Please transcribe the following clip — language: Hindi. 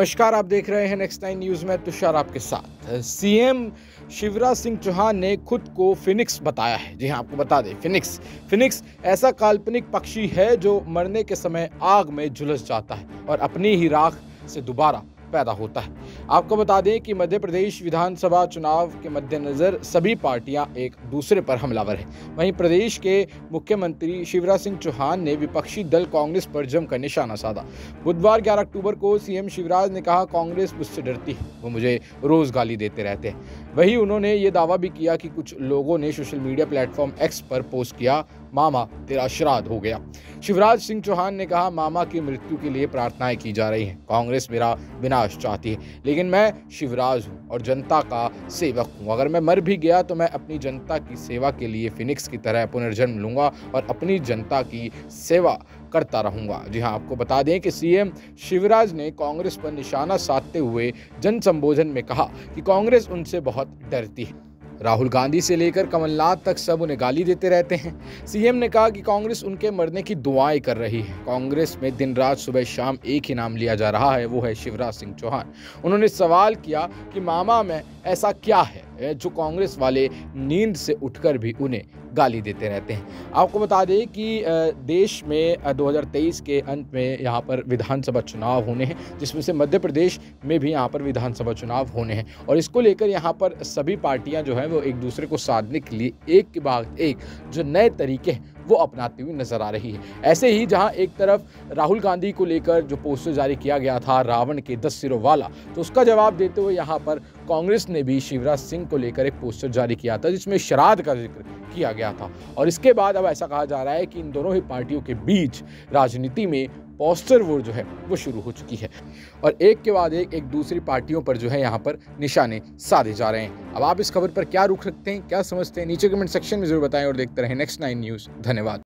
नमस्कार, आप देख रहे हैं नेक्स्ट नाइन न्यूज़ में तुषार आपके साथ। सीएम शिवराज सिंह चौहान ने खुद को फिनिक्स बताया है। जी हाँ आपको बता दें फिनिक्स फिनिक्स ऐसा काल्पनिक पक्षी है जो मरने के समय आग में झुलस जाता है और अपनी ही राख से दोबारा पैदा होता है। आपको बता दें कि मध्य प्रदेश विधानसभा चुनाव के मद्देनज़र सभी पार्टियाँ एक दूसरे पर हमलावर हैं। वहीं प्रदेश के मुख्यमंत्री शिवराज सिंह चौहान ने विपक्षी दल कांग्रेस पर जमकर निशाना साधा। बुधवार 11 अक्टूबर को सीएम शिवराज ने कहा, कांग्रेस मुझसे डरती है, वो मुझे रोज़ गाली देते रहते हैं। वहीं उन्होंने ये दावा भी किया कि कुछ लोगों ने सोशल मीडिया प्लेटफॉर्म एक्स पर पोस्ट किया, मामा तेरा श्राद्ध हो गया। शिवराज सिंह चौहान ने कहा, मामा की मृत्यु के लिए प्रार्थनाएँ की जा रही हैं। कांग्रेस मेरा विनाश चाहती है, लेकिन मैं शिवराज हूँ और जनता का सेवक हूँ। अगर मैं मर भी गया तो मैं अपनी जनता की सेवा के लिए फिनिक्स की तरह पुनर्जन्म लूँगा और अपनी जनता की सेवा करता रहूँगा। जी हाँ आपको बता दें कि सीएम शिवराज ने कांग्रेस पर निशाना साधते हुए जन संबोधन में कहा कि कांग्रेस उनसे बहुत डरती है। राहुल गांधी से लेकर कमलनाथ तक सब उन्हें गाली देते रहते हैं। सीएम ने कहा कि कांग्रेस उनके मरने की दुआएँ कर रही है। कांग्रेस में दिन रात सुबह शाम एक ही नाम लिया जा रहा है, वो है शिवराज सिंह चौहान। उन्होंने सवाल किया कि मामा में, ऐसा क्या है? जो कांग्रेस वाले नींद से उठकर भी उन्हें गाली देते रहते हैं। आपको बता दें कि देश में 2023 के अंत में यहाँ पर विधानसभा चुनाव होने हैं, जिसमें से मध्य प्रदेश में भी यहाँ पर विधानसभा चुनाव होने हैं। और इसको लेकर यहाँ पर सभी पार्टियाँ जो हैं, वो एक दूसरे को साधने के लिए एक के बाद एक जो नए तरीके वो अपनाती हुई नज़र आ रही है। ऐसे ही जहाँ एक तरफ़ राहुल गांधी को लेकर जो पोस्टर जारी किया गया था, रावण के दस सिरों वाला तो उसका जवाब देते हुए यहाँ पर कांग्रेस ने भी शिवराज सिंह को लेकर एक पोस्टर जारी किया था, जिसमें शराद का ज़िक्र किया गया था। और इसके बाद अब ऐसा कहा जा रहा है कि इन दोनों ही पार्टियों के बीच राजनीति में पोस्टर वो जो है, वो शुरू हो चुकी है। और एक के बाद एक एक दूसरी पार्टियों पर जो है यहाँ पर निशाने साधे जा रहे हैं। अब आप इस खबर पर क्या रुख रखते हैं, क्या समझते हैं, नीचे कमेंट सेक्शन में ज़रूर बताएँ और देखते रहें नेक्स्ट नाइन न्यूज़ धन्यवाद।